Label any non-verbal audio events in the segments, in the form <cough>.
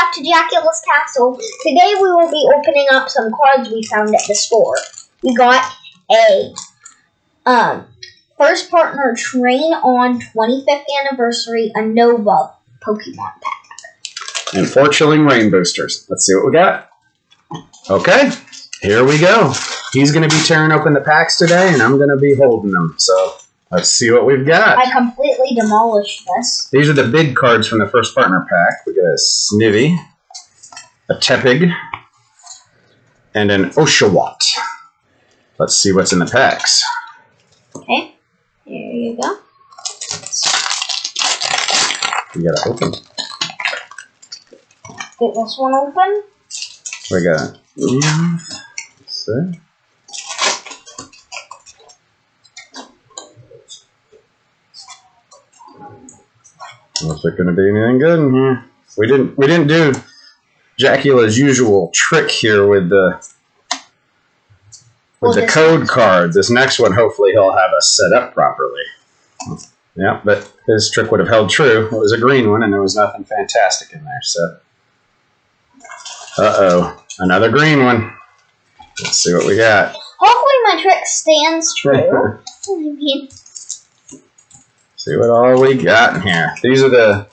back to Jackula's Castle. Today we will be opening up some cards we found at the store. We got a um first partner train on 25th anniversary Unova Pokemon pack. And four Chilling Reign boosters. Let's see what we got. Okay, here we go. He's going to be tearing open the packs today, and I'm going to be holding them. So let's see what we've got. I completely demolished this. These are the big cards from the first partner pack. We got a Snivy, a Tepig, and an Oshawott. Let's see what's in the packs. Okay, here you go. We gotta open. Get this one open. We got. Let's see. Is there gonna be anything good in here? We didn't. We didn't do Jackula's usual trick here with the with Well, the code next- card. This next one, hopefully, he'll have us set up properly. Yeah, but his trick would have held true. It was a green one, and there was nothing fantastic in there. So, uh oh, another green one. Let's see what we got. Hopefully my trick stands true. <laughs> I mean, see what all we got in here. These are the.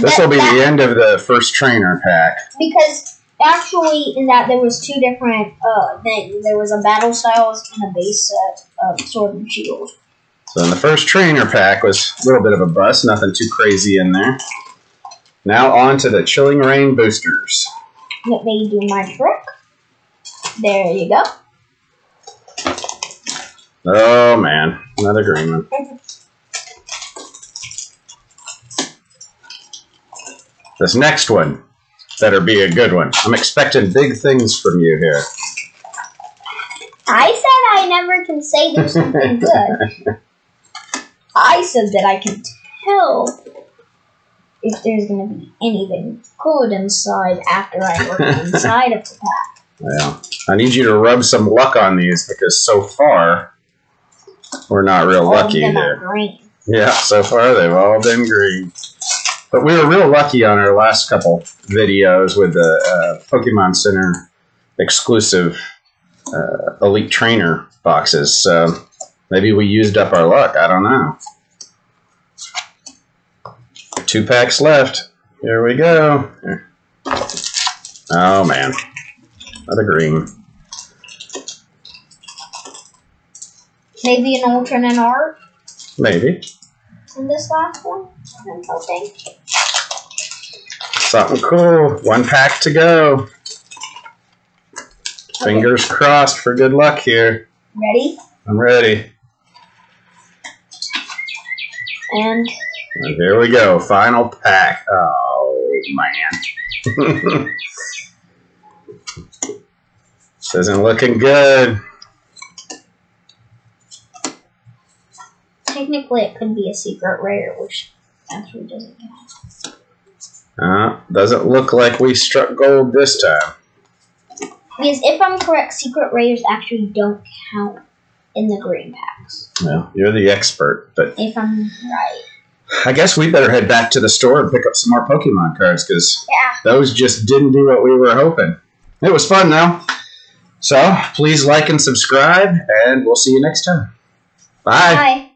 This will be that- the end of the first trainer pack. because actually in that there was two different uh things. There was a battle styles and a base set of sword and shield. So in the first trainer pack was a little bit of a bust, nothing too crazy in there. Now on to the Chilling Reign boosters. Let me do my trick. There you go. Oh man, another green one. This next one better be a good one. I'm expecting big things from you here. I said I never can say there's something good. I said that I can tell if there's gonna be anything good inside after I look inside of the pack. Well, I need you to rub some luck on these because so far we're not real All lucky here. green. Yeah, so far they've all been green. But we were real lucky on our last couple videos with the uh, Pokemon Center exclusive uh, Elite Trainer boxes. So maybe we used up our luck. I don't know. Two packs left. Here we go. Here. Oh man, another green. Maybe an alternate art Maybe in this last one. I'm hoping. something cool. One pack to go. Fingers crossed for good luck here. Ready? I'm ready. And And here we go. Final pack. Oh, man. <laughs> this isn't looking good. Technically it could be a secret rare, which actually doesn't count. Uh, doesn't look like we struck gold this time. Because if I'm correct, secret rares actually don't count in the green packs. Well, you're the expert, but If I'm right. I guess we better head back to the store and pick up some more Pokemon cards because Yeah. those just didn't do what we were hoping. It was fun though. So please like and subscribe, and we'll see you next time. Bye. Bye.